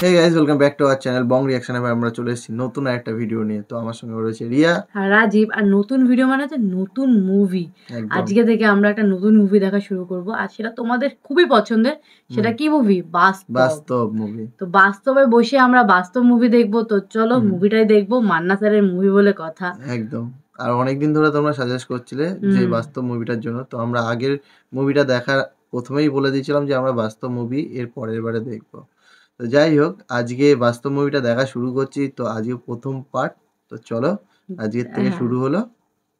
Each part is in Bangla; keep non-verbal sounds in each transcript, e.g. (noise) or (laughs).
Hey guys welcome back to our channel Bong reaction এবার আমরা চলে এসেছি নতুন একটা ভিডিও নিয়ে। তো আমার সঙ্গে রয়েছে রিয়া। আর রাজীব আর নতুন ভিডিও মানে হচ্ছে নতুন মুভি আজকে থেকে আমরা একটা নতুন মুভি দেখা শুরু করব। আর সেটা তোমাদের খুবই পছন্দের। সেটা কি মুভি বাস্তব। বাস্তব মুভি তো বাস্তবে বসে আমরা বাস্তব মুভি দেখব। তো চলো। মুভিটাই দেখব মান্না স্যারের মুভি বলে কথা। একদম। আর অনেকদিন ধরে তোমরা সাজেস্ট করছিলে যে বাস্তব মুভিটার জন্য। তো আমরা আগের মুভিটা দেখার প্রথমেই বলে দিয়েছিলাম যে আমরা বাস্তব মুভি এর পরের বারে দেখব। তো যাই হোক আজকে বাস্তব মুভিটা দেখা শুরু করছি তো আজকে প্রথম পার্ট তো চলো আজকের থেকে হ্যাঁ। শুরু হলো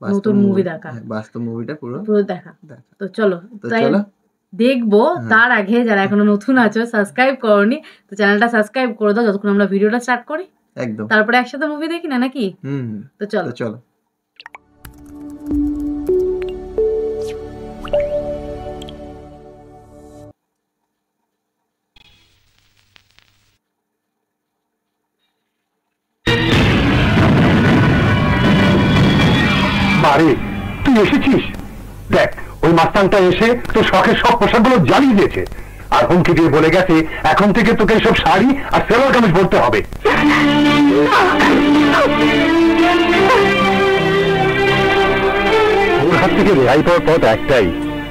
বাস্তব নতুন movie- দেখা। হ্যাঁ, বাস্তব মুভিটা পুরো পুরো দেখা। তো চলো তো চলো। দেখব হ্যাঁ। তার আগে যারা এখনও নতুন আছো সাবস্ক্রাইব করনি তো চ্যানেলটা সাবস্ক্রাইব করে দাও যতক্ষণ আমরা ভিডিওটা স্টার্ট করি। একদম। তারপরে একসাথে মুভি দেখি না নাকি? হুম। তো চলো। চলো। এসেছিস দেখ ওই মাস্তানটা এসে তোর শখের সব পোশাকগুলো জ্বালিয়ে দিয়েছে। আর হুমকি দিয়ে বলে গেছে এখন থেকে তোকে সব শাড়ি আর সেলোয়ার কামিজ পরতে হবে। ওর হাত থেকে রেহাই পাওয়ার পথ একটাই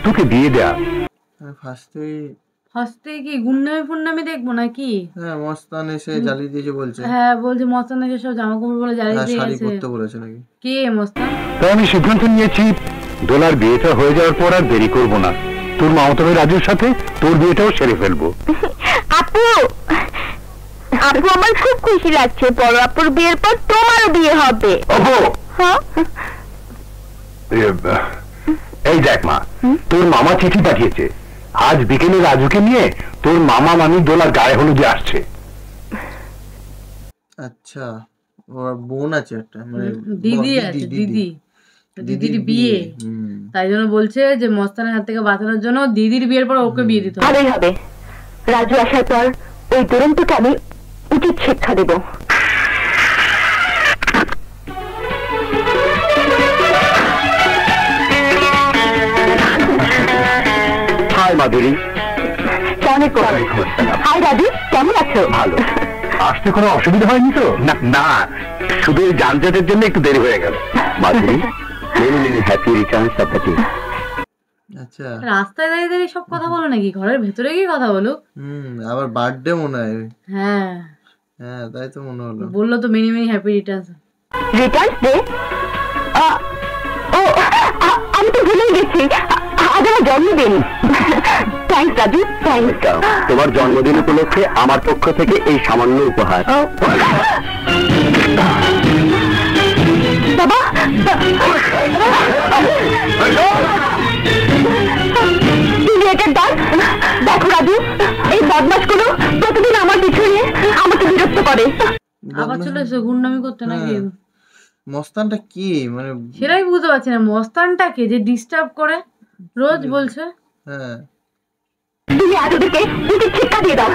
তোকে দিয়ে দেয়া। ফার্স্টেই ফার্স্টে কি গুন্ডামি ফুন্ডামি দেখব নাকি? হ্যাঁ মস্তান এসে জ্বালিয়ে দিয়েছে বলছে। হ্যাঁ বলছে মস্তান এসে সব জামা কাপড় বলে জ্বালিয়ে হ্যাঁ দিয়ে শাড়ি পরতে বলেছে নাকি। কে মস্তান? তাই আমি সিদ্ধান্ত নিয়েছি দোলার বিয়েটা হয়ে যাওয়ার পর আর দেরি করব না। তোর মামাতো ভাই রাজুর সাথে তোর বিয়েটাও সেরে ফেলব। (laughs) আপু! আপু আমার খুব খুশি লাগছে বড় আপুর বিয়ের পর তোমারও বিয়ে হবে। অপু! হ্যাঁ? এই দেখ মা তোর মামা চিঠি পাঠিয়েছে। আজ বিকেলে রাজুকে নিয়ে তোর মামা মামি দোলার গায়ে হলুদে আসছে। আচ্ছা ওর বোন আছে একটা মানে দিদি আছে দিদি। দিদির বিয়ে। তাই জন্য বলছে যে মস্তানের হাত থেকে বাঁচানোর জন্য দিদির বিয়ের পর ওকে বিয়ে দিতে হবে। হবে। রাজু আসার পর ওই দুরন্তকে আমি উচিত শিক্ষা দেব। হাই মাধুরী। কেমন হাই রাজু কেমন আছো? ভালো। আসতে কোনো অসুবিধা হয়নি তো? না না। শুধু এই যানজটের জন্য একটু দেরি হয়ে গেল। Madhuri many many happy returns of the আচ্ছা। রাস্তায় দাঁড়িয়ে দাঁড়িয়ে সব কথা বলো নাকি? ঘরের ভেতরে গিয়ে কথা বলো। হুম আবার বার্থডে মনে হয়। হ্যাঁ। হ্যাঁ তাই তো মনে হলো। বলল তো many many happy returns returns day ও আমি তো ভুলেই গেছি। আজ আমার জন্মদিন? থ্যাংকস রাজু থ্যাংকস তোমার জন্মদিন উপলক্ষে আমার পক্ষ থেকে এই সামান্য উপহার। বাবা এই বদমাসগুলো প্রতিদিন আমার পিছু নিয়ে আমাকে বিরক্ত করে। আবার চলে এসো গুন্ডামি করতে নাকি? হ্যাঁ। মস্তানটা কি? মানে সেটাই বুঝতে পারছি না। মস্তানটাকে যে ডিস্টার্ব করে রোজ বলছে। হ্যাঁ। তুমি আজ ওদেরকে উচিত শিক্ষা দিয়ে দাও।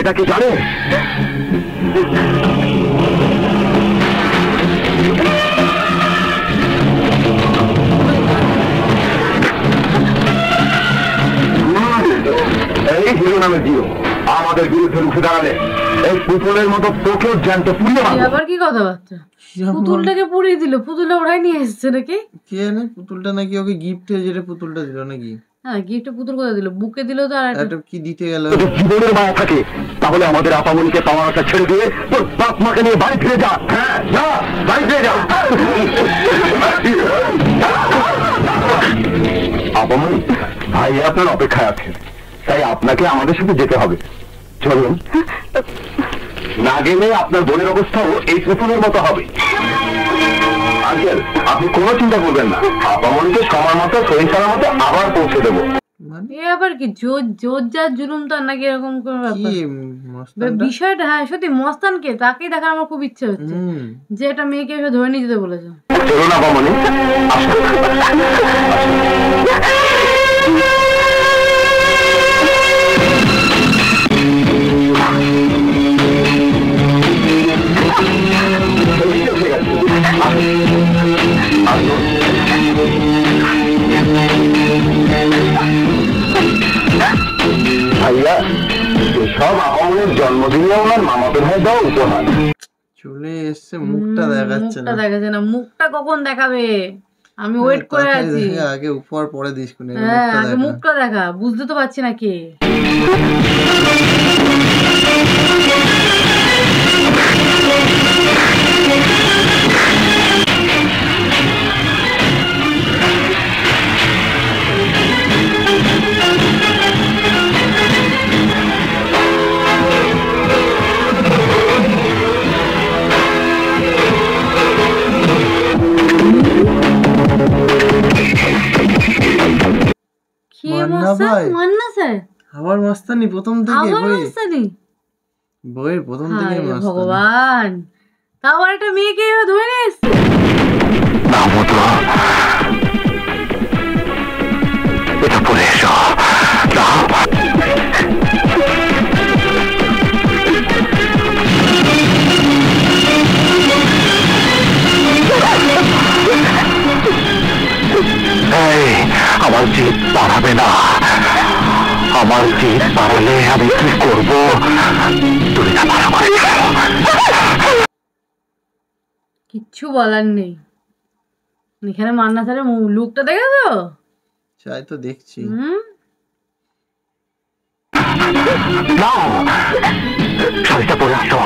এটা কি জানে? দাঁড়ালে। এই পুতুলের মতো তোকেও জ্যান্ত পুড়িয়ে মারবো। আবার কি কথাবার্তা? পুতুলটাকে পুড়িয়ে দিল। পুতুলটা ওরাই নিয়ে এসছে নাকি? কে জানে? পুতুলটা নাকি ওকে গিফটে যেটা পুতুলটা দিল নাকি? হ্যাঁ গিফটে পুতুল কোথায় দিল? বুকে দিল তো আর একটা একটা কি দিতে গেল? জীবনের মায়া থাকে তাহলে আমাদের আপামনিকে পাওয়ার আশা ছেড়ে দিয়ে তোর বাপ মাকে নিয়ে বাড়ি ফিরে যা। হ্যাঁ যা বাড়ি ফিরে যা। আপামনি ভাই আপনার অপেক্ষায় আছেন। তাই আপনাকে আমাদের সাথে যেতে হবে। চলুন। না গেলে আপনার বোনের অবস্থাও এই পুতুলের মতো হবে। আঙ্কেল আপনি কোনো চিন্তা করবেন না। আপামনিকে সময় মতো শরীর মতো আবার পৌঁছে দেবো। মানে? এ আবার কি জোর জোর যা জুলুম তার নাকি এরকম কোনো ব্যাপার? বিষয়টা হ্যাঁ সত্যি মস্তানকে তাকেই দেখার আমার খুব ইচ্ছে হচ্ছে। যে একটা মেয়েকে এসে ধরে নিয়ে যেতে বলেছে। সব জন্মদিনে ওনার মামাতো ভাই দেওয়া উপহার চলে এসছে মুখটা দেখাচ্ছে মুখটা না। দেখাচ্ছে না। মুখটা কখন দেখাবে? আমি ওয়েট করে তাকে আছি। আগে উপহার পরে দিস কোনে হ্যাঁ আগে মুখটা দেখা বুঝতে তো পারছি না কে। মান্না ভাই? মান্না স্যার। আবার মাস্তানি প্রথম থেকে আবার মাস্তানি। বইয়ের প্রথম থেকে মাস্তানি। ভগবান। তাও আবার একটা মেয়েকে ধরে নিয়ে এসছে? এটা এসো। আমার জিদ বাড়াবে না। আমার জিদ বাড়ালে আমি কি করব? তুমি না ভালো করে কিচ্ছু বলার নেই। এখানে মান্না স্যারের লুকটা দেখেছ? চাই তো দেখছি। নাও। শাড়িটা পরে আসো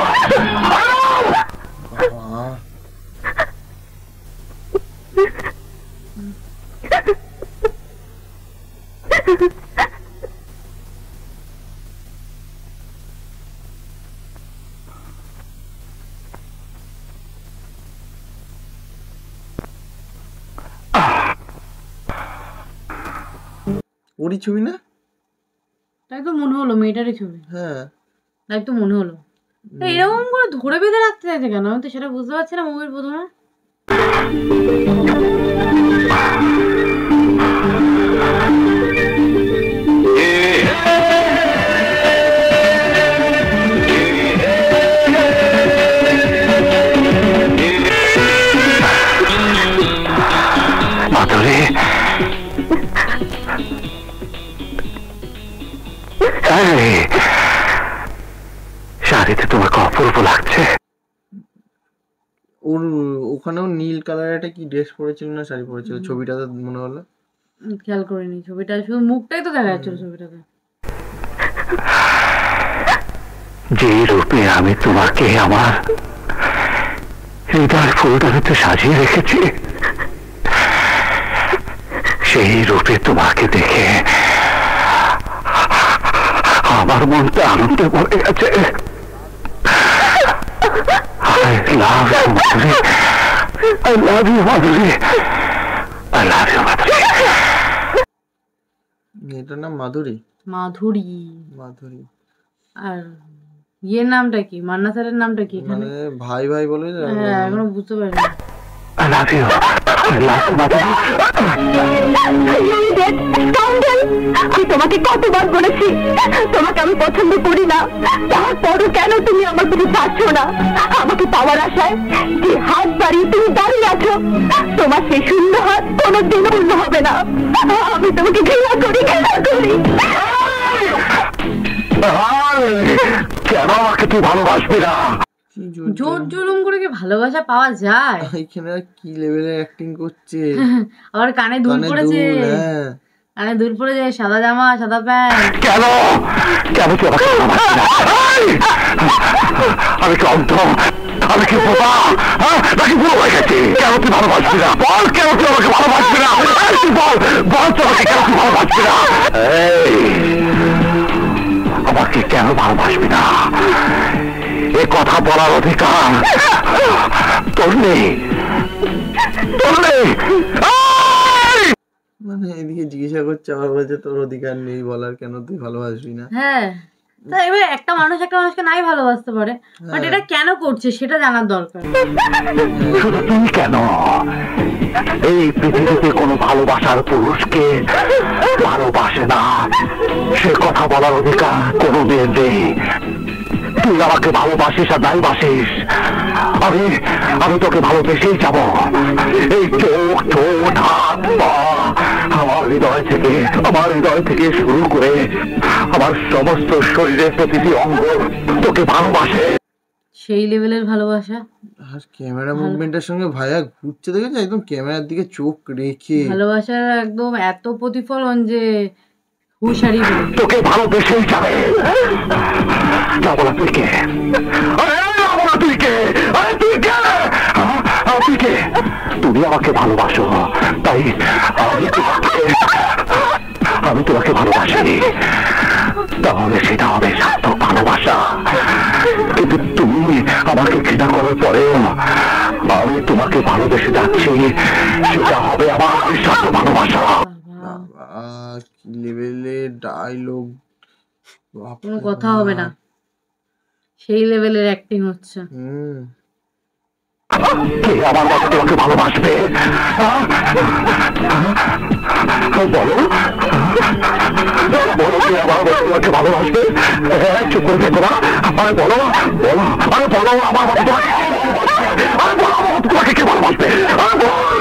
ওরই ছবি না? তাই তো মনে হলো মেয়েটারই ছবি। হ্যাঁ। তাই তো মনে হলো। এরকম করে ধরে বেঁধে রাখতে চাইছে কেন? আমি তো সেটা বুঝতে পারছি না মুভির প্রথমে। কালারের একটা কি ড্রেস পরেছিল না শাড়ি পরেছিল? ছবিটাতে মনে হলো। খেয়াল করিনি ছবিটা শুধু মুখটাই তো দেখা যাচ্ছিল ছবিটাতে। যে রূপে আমি তোমাকে আমার হৃদয় ফুলদানিতে সাজিয়ে রেখেছি সেই রূপে তোমাকে দেখে আমার মনটা আনন্দে ভরে গেছে। I love you, I love you, Madhuri I love you, Madhuri. মেয়েটার নাম মাধুরী। মাধুরী। মাধুরী। আর ইয়ের নামটা কি? মান্না স্যারের নামটা কি এখানে? মানে ভাই ভাই বলে হ্যাঁ এখনও বুঝতে পারিনি। I love you. I love you, তোমাকে কতবার বলেছি, তোমাকে আমি পছন্দ করি না। তারপরও কেন তুমি আমার প্রতি চাচ্ছ না? আমাকে পাওয়ার আশায় যে হাত বাড়িয়ে তুমি দাঁড়িয়ে আছো, তোমার সেই শূন্য হাত কোনোদিন পূর্ণ হবে না। আমি তোমাকে ঘৃণা করি ঘৃণা করি। কেন আমাকে তুই ভালোবাসবি না? জোর জুলুম করে কি ভালোবাসা পাওয়া যায়? (laughs) এখানে কি লেভেলের অ্যাক্টিং করছে? (laughs) আবার কানে দুল পড়েছে। হ্যাঁ। কানে দুল পড়েছে সাদা জামা সাদা প্যান্ট। কেন? কেন তুই আমাকে! আমি কি অন্ধ? আমি কি বোবা? হ্যাঁ? নাকি বুড়ো হয়ে গেছি? কেন তুই ভালোবাসবি না? বল কেন তুই আমাকে ভালোবাসবি না? তুই বল বল তুই আমাকে কেন তুই ভালোবাসবি না? এই আমাকে কেন ভালোবাসবি না? এ কথা বলার অধিকার। তোর নেই। তোর নেই। মানে এদিকে জিজ্ঞাসা করছে আবার বলছে তোর অধিকার নেই বলার কেন তুই ভালোবাসবি না? হ্যাঁ। তা এবার একটা মানুষ একটা মানুষকে নাই ভালোবাসতে পারে। বাট এটা কেন করছে সেটা জানার দরকার। শুধু তুমি কেন? এই পৃথিবীতে কোনো ভালোবাসার পুরুষকে ভালোবাসে না। সে কথা বলার অধিকার কোনো মেয়ের নেই। তুই আমাকে ভালোবাসিস আর নাই বাসিস আমি আমি তোকে ভালোবেসেই যাব। এই চোখ ঠোঁট হাত পা আমার হৃদয় থেকে আমার হৃদয় থেকে শুরু করে আমার সমস্ত শরীরের প্রতিটি অঙ্গ তোকে ভালোবাসে। সেই লেভেলের ভালোবাসা। আর ক্যামেরা মুভমেন্টের সঙ্গে ভাইয়া ঘুরছে দেখেছ? একদম ক্যামেরার দিকে চোখ রেখে। ভালোবাসার একদম এত প্রতিফলন যে। তোকে ভালোবেসেই যাবে। যাব না তুই কে? যাব না তুই কে? তুই কে? তুই কে? তুমি আমাকে ভালোবাসো, তাই আমি তোমাকে আমি তোমাকে ভালোবাসি। তাহলে সেটা হবে সার্থক ভালোবাসা। কিন্তু তুমি আমাকে ঘৃণা করার পরেও আমি তোমাকে ভালোবেসে যাচ্ছি। সেটা হবে আমার নিঃস্বার্থ ভালোবাসা। বাবা, বাবা ডায়লগ কোনো কথা হবে না। সেই লেভেলের অ্যাক্টিং হচ্ছে। হুম। আমার মতো তোমাকে ভালোবাসবে। বলো। বলো কে আমার মতো তোমাকে ভালোবাসবে। হ্যাঁ, চুপ করে দেখো না। আরে বলো বলো আরে বলো আমার মতো তোমাকে আরে বলো আমার মতো তোমাকে কে ভালোবাসবে আরে বল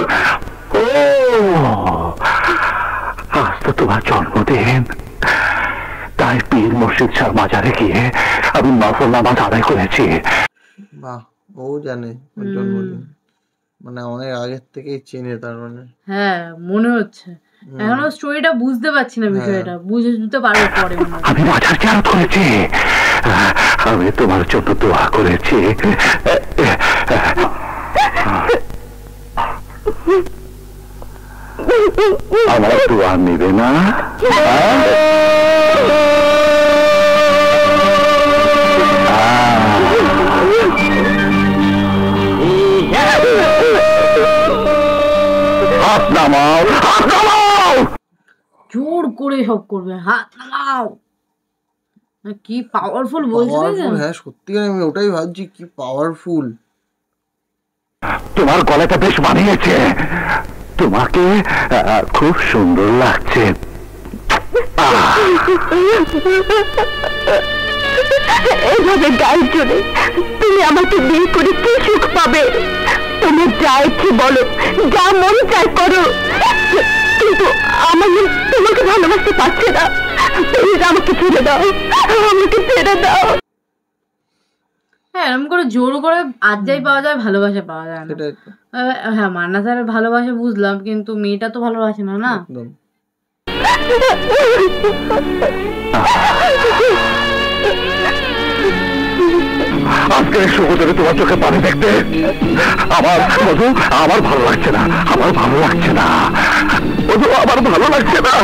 ও আজ তো তোমার জন্মদিন তাই মুর্শিদ মাজারে গিয়ে আমি নফল নামাজ আদায় করেছি। বাহ ও জানে মানে অনেক আগের থেকেই চেনে তার মানে। হ্যাঁ মনে হচ্ছে। এখনও স্টোরিটা বুঝতে পারছি না বিষয়টা বুঝতে পারব পরে হয়। আমি করেছি? আমি তোমার জন্য দোয়া করেছি। আমার দোয়া নিবে না। হাত নামাও হাত নামাও। জোর করে সব করবে হাত নামাও। কি পাওয়ারফুল বলছে না হ্যাঁ সত্যিকার আমি ওটাই ভাবছি কি পাওয়ারফুল তোমার গলাটা বেশ মানিয়েছে। তোমাকে আহ, খুব সুন্দর লাগছে। এভাবে গায়ে চলে তুমি আমাকে বিয়ে করে কি সুখ পাবে? তোমার যা ইচ্ছে বলো। যা মন চায় করো। কিন্তু আমার মন তোমাকে ভালোবাসতে পারছে না। প্লিজ আমাকে ছেড়ে দাও। আমাকে ছেড়ে দাও। হ্যাঁ এরকম করে জোর করে আজ যাই পাওয়া যায় ভালোবাসা পাওয়া যায় না। হ্যাঁ মান্না স্যারের ভালোবাসা বুঝলাম কিন্তু মেয়েটা তো ভালোবাসে না না? একদম। (laughs) আজকের সুযোগে তোমার চোখে পানি দেখতে আমার মধু আমার ভালো লাগছে না আমার ভালো লাগছে না। মধু আমার ভালো লাগছে না।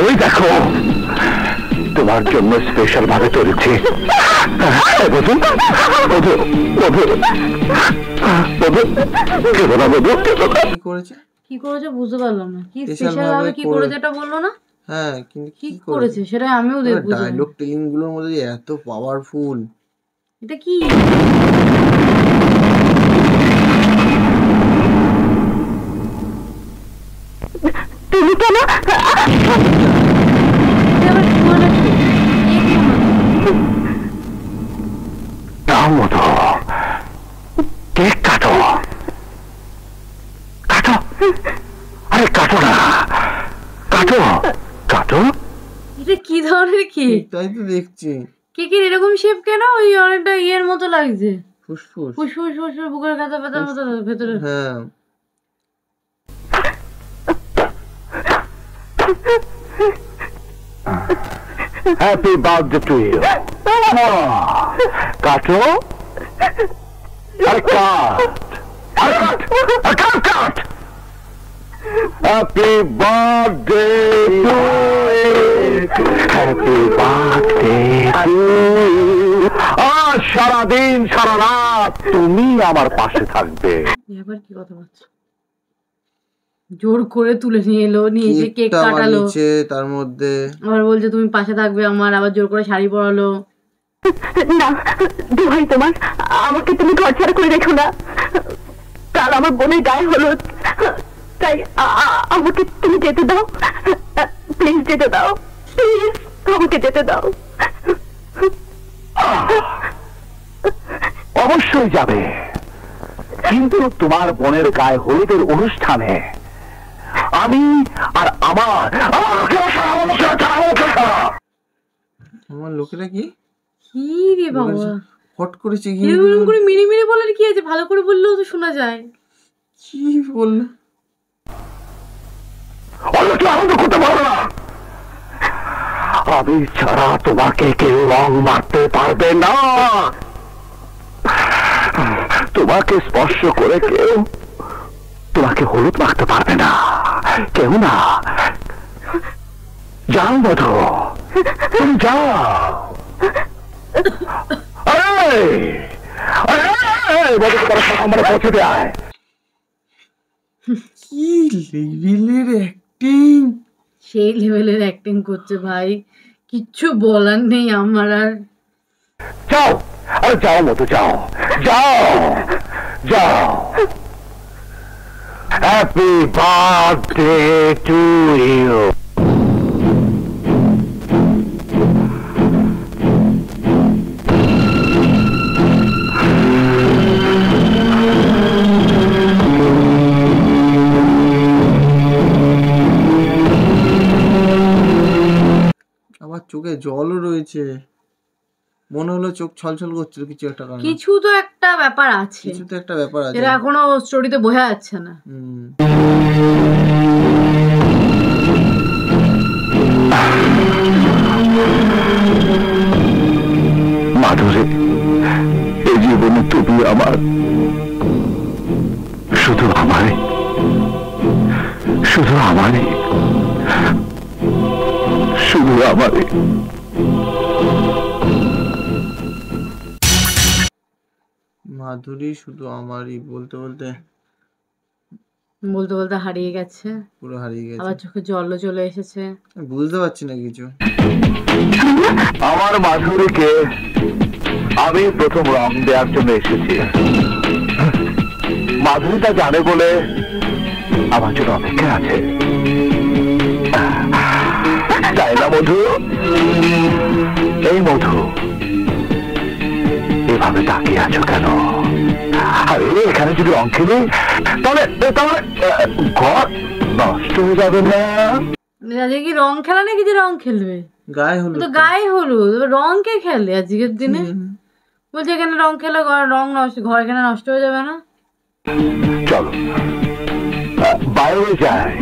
ওই দেখো তোমার জন্য স্পেশাল ভাবে তৈরিছি। মধু মধু মধু মধু কেঁদো না না। কি করেছে? কি করেছে বুঝতে পারলাম না। কি স্পেশাল ভাবে কি করেছে এটা বলল না? হ্যাঁ কিন্তু কি করেছে? সেটা আমিও দেখ বুঝলাম ডায়লগ টেলিংগুলোর মধ্যে এত পাওয়ারফুল এটা কি? তুমি কেন আরে কাটো না। কাটো। কাটো এটা কি ধরনের কেক তাই তো দেখছি। কেকের এরকম শেপ কেন? ওই অনেকটা ইয়ের মতো লাগছে। ফুসফুস। ফুসফুস ফুসফুস বুকের কাঁচা পাতার মতো ভেতরে। হ্যাঁ। হ্যাপি বার্থডে টু ইউ কাটো আরে কাট আরে কাট আরে cut cut happy birthday to happy birthday to আজ সারাদিন সারা রাত তুমি আমার পাশে থাকবে। এবার কি কথা বলছো? জোর করে তুলে নিয়ে এলো নিয়ে এসে কেক কাটালো। নিচে তার মধ্যে। আবার বলছে তুমি পাশে থাকবে আমার আবার জোর করে শাড়ি পরালো। না দোহাই তোমার আমাকে তুমি ঘর ছাড়া করে রেখো না। কাল আমার বোনের গায়ে হলো তাই আমাকে তুমি যেতে দাও। প্লিজ যেতে দাও। প্লিজ আমাকে যেতে দাও। অবশ্যই যাবে। কিন্তু তোমার বোনের গায়ে হলুদের অনুষ্ঠানে আমি আর আমার আমার লোকেরা কি? কি রে বাবা? হট করেছে কি এরকম করে মিনি মিনি বলার কি আছে? ভালো করে বললেও তো শোনা যায়। কি বলল? অন্য কেউ আনন্দ করতে পারবে না। আমি ছাড়া তোমাকে কেউ রং মারতে পারবে না। তোমাকে স্পর্শ করে কেউ তোমাকে হলুদ মাখতে পারবে না। কেউ না। যাও মধু তুমি যাও। কি লেভেলের অ্যাক্টিং সেই লেভেলের অ্যাক্টিং করছে ভাই। কিচ্ছু বলার নেই আমার আর। যাও! আর যাও মতো যাও। যাও! যাও! হ্যাপি বার্থডে টু ইউ চোখে জলও রয়েছে। মনে হলো চোখ ছলছল করছিল কিছু একটা কারণে। কিছু তো একটা ব্যাপার আছে। কিছু তো একটা ব্যাপার আছে। যেটা এখনও স্টোরিতে বোঝা যাচ্ছে না। মাধুরী এই জীবনে তুমি আমার শুধু আমারে শুধু আমারে শুধু আমারে মাধুরী শুধু আমারই বলতে বলতে বলতে বলতে হারিয়ে গেছে। পুরো হারিয়ে গেছে। আবার চোখে জলও চলে এসেছে। আমি বুঝতে পারছি না কিছু। আমার মাধুরীকে আমি প্রথম রং দেওয়ার জন্য এসেছি। মাধুরী তা জানে বলে আমার জন্য অপেক্ষা আছে। তাই না মধু? এই মধু এভাবে তাকিয়ে আছো কেন? আরে এখানে যদি রং খেলি তাহলে তাহলে ঘর নষ্ট হয়ে যাবে না। আজকে কি রং খেলা নাকি যে রং খেলবে? গায়ে হলুদ তো গায়ে হলুদ এবার রং কে খেলে আজকের দিনে? বলছে এখানে রং খেলে ঘর- রং নষ্ট ঘর এখানে নষ্ট হয়ে যাবে না? চলো বাইরে যাই।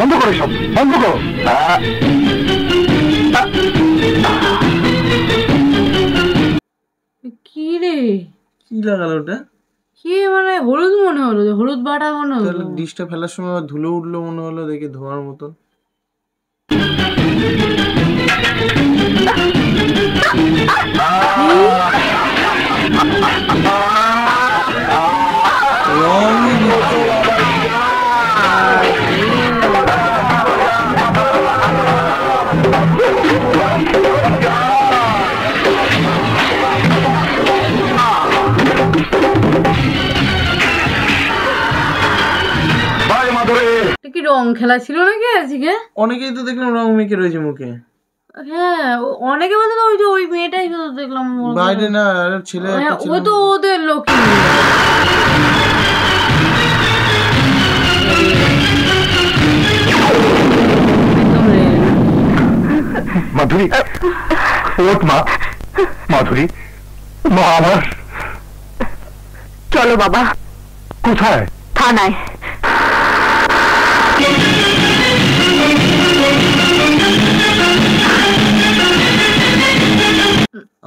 বন্ধ করো সব বন্ধ করো। কি রে? কি লাগালো ওটা? কি মানে হলুদ মনে হলো যে হলুদ বাটা মনে হলো? ডিশটা ফেলার সময় আবার ধুলো উঠল মনে হলো দেখে ধোয়ার মতন। খেলা ছিল নাকি আজকে? অনেকেই তো দেখলাম রং মেখে রয়েছে মুখে। হ্যাঁ অনেকে বলতে ওই যে ওই মেয়েটাই শুধু দেখলাম বাইরে না আর ছেলে হ্যাঁ, তো ওদের মাধুরী মা। মাধুরী মা আমার। চলো বাবা। কোথায়? থানায়।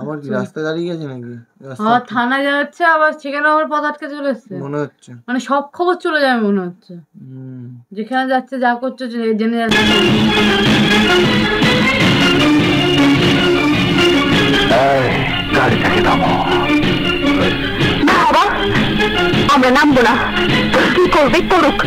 আমার কি রাস্তায় দাঁড়িয়ে গেছে নাকি? আবার থানায় যাচ্ছে আবার সেখানে আবার পথ আটকে চলে এসছে। মনে হচ্ছে। মানে সব খবর চলে যাবে মনে হচ্ছে। যেখানে যাচ্ছে যা করছে জেনে যাচ্ছে। গাড়িটাকে না বাবা আমরা নামবো না। কি করবে করুক।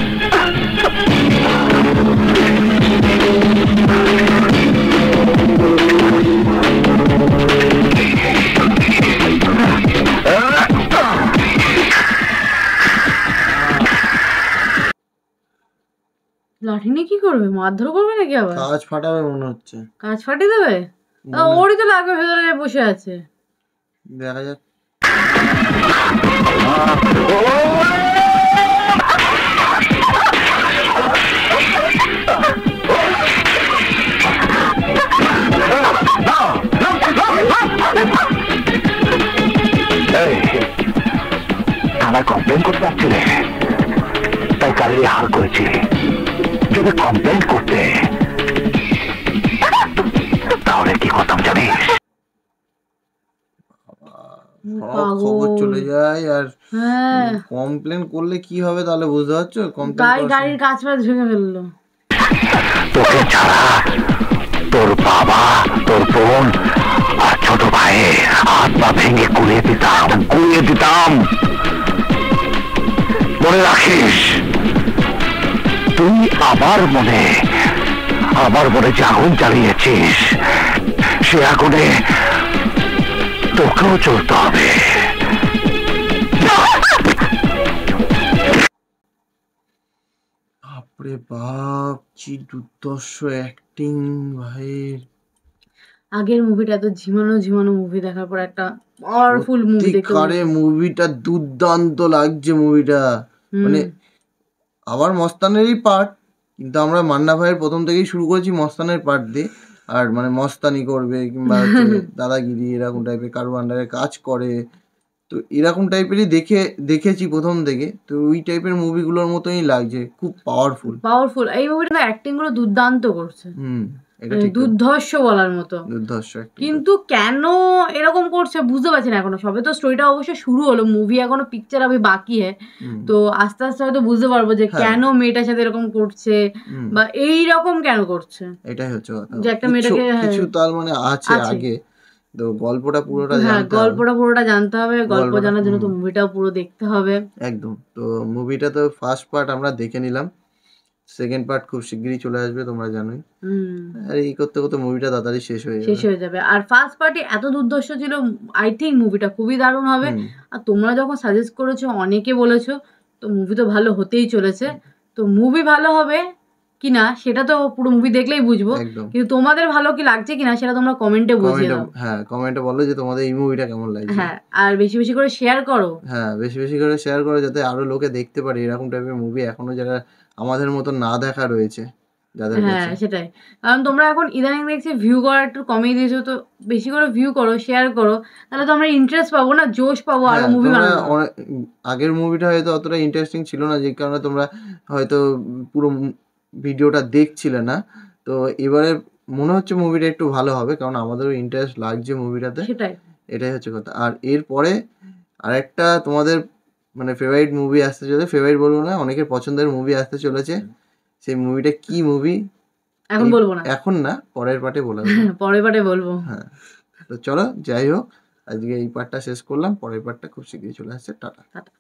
করবে মারধর করবে নাকি আবার? কাজ ফাটাবে মনে হচ্ছে। কাজ ফাটিয়ে দেবে? তা ওরই তো লাগবে ভেতরে বসে আছে। দেখা যাক। থানায় কমপ্লেন করতে যাচ্ছিলে তাই কালি হার করেছি। যদি কমপ্লেন করতে। তাহলে কি করতাম জানিস? সব খবর চলে যায় আর হ্যাঁ। কমপ্লেন করলে কি হবে তাহলে বুঝতে পারছ? গাড়ি গাড়ির কাজ ভেঙে ফেলল। তোকে ছাড়া তোর বাবা তোর বোন আর ছোট ভাইয়ের হাত পা ভেঙে কুড়িয়ে দিতাম কুড়িয়ে দিতাম। মনে রাখিস? তুই আমার মনে আমার মনে যে আগুন জ্বালিয়েছিস সে আগুনে তোকেও চলতে হবে। বাপরে বাপ কি দুর্দর্শ অ্যাক্টিং ভাইয়ের। আগের মুভিটা এত ঝিমানো ঝিমানো মুভি দেখার পর একটা পাওয়ারফুল মুভি সত্যিকারে মুভিটা দুর্দান্ত লাগছে মুভিটা। মানে আবার মস্তানেরই পার্ট কিন্তু আমরা মান্না ভাইয়ের প্রথম থেকেই শুরু করেছি মস্তানের পার্ট দিয়ে। আর মানে মস্তানি করবে কিংবা দাদাগিরি এরকম টাইপের কারও আন্ডারে কাজ করে। তো এরকম টাইপেরই দেখে দেখেছি প্রথম থেকে। তো ওই টাইপের মুভিগুলোর মতোই লাগছে খুব পাওয়ারফুল পাওয়ারফুল এই মুভিটা অ্যাক্টিংগুলো দুর্দান্ত করছে। হুম। দুর্ধর্ষ বলার মতো। দুর্ধর্ষ কিন্তু কেন এরকম করছে বুঝতে পারছি না এখনও। সবে তো স্টোরিটা অবশ্য শুরু হলো মুভি এখনও পিকচার আমি বাকি হ্যাঁ তো আস্তে আস্তে হয়তো বুঝতে পারব যে হ্যাঁ। কেন মেয়েটার সাথে এরকম করছে বা এই রকম কেন করছে? এটাই হচ্ছে যে একটা মেয়েটাকে, হ্যাঁ, কিছু তার মানে আছে। আগে। তো গল্পটা পুরোটা হ্যাঁ জানতে গল্পটা পুরোটা জানতে হবে। গল্প জানার জন্য তো মুভিটাও পুরো দেখতে হবে। একদম। তো মুভিটা তো ফার্স্ট পার্ট আমরা দেখে নিলাম। সেকেন্ড পার্ট খুব শিগগিরই চলে আসবে তোমরা জানোই। আর এই করতে করতে মুভিটা তাড়াতাড়ি শেষ হয়ে শেষ হয়ে যাবে। আর ফার্স্ট পার্টি এত দুর্দর্শ ছিল আই থিঙ্ক মুভিটা খুবই দারুণ হবে। আর তোমরা যখন সাজেস্ট করেছ অনেকে বলেছ তো মুভি তো ভালো হতেই চলেছে। তো মুভি ভালো হবে কিনা সেটা তো পুরো মুভি দেখলেই বুঝব। কিন্তু তোমাদের ভালো কি লাগছে কিনা সেটা তোমরা কমেন্টে বুঝিয়ে দাও। হ্যাঁ কমেন্টে বলো যে তোমাদের এই মুভিটা কেমন লাগছে। হ্যাঁ আর বেশি বেশি করে শেয়ার করো। হ্যাঁ বেশি বেশি করে শেয়ার করো যাতে আরও লোকে দেখতে পারে এরকম টাইপের মুভি এখনও যারা আমাদের মতো না দেখা রয়েছে যাদের হ্যাঁ সেটাই। কারণ তোমরা এখন ইদানিং দেখছি ভিউ করা একটু কমিয়ে দিয়েছ তো বেশি করে ভিউ করো শেয়ার করো তাহলে তো আমরা ইন্টারেস্ট পাবো না জোশ পাবো আরও হ্যাঁ, মুভি আগের মুভিটা হয়তো অতটা ইন্টারেস্টিং ছিল না যে কারণে তোমরা হয়তো পুরো ভিডিওটা দেখছিলে না তো এবারে মনে হচ্ছে মুভিটা একটু ভালো হবে কারণ আমাদেরও ইন্টারেস্ট লাগছে মুভিটাতে সেটাই। এটাই হচ্ছে কথা। আর এরপরে আরেকটা তোমাদের মানে ফেভারিট মুভি আসতে চলেছে ফেভারিট বলব না অনেকের পছন্দের মুভি আসতে চলেছে। সেই মুভিটা কি মুভি এখন বলব না। এখন না পরের পার্টে বলা যাবে। (laughs) পরের পাটে বলব। হ্যাঁ তো চলো যাই হোক আজকে এই পার্টটা শেষ করলাম পরের পার্টটা খুব শীঘ্রই চলে আসছে টাটা। টাটা।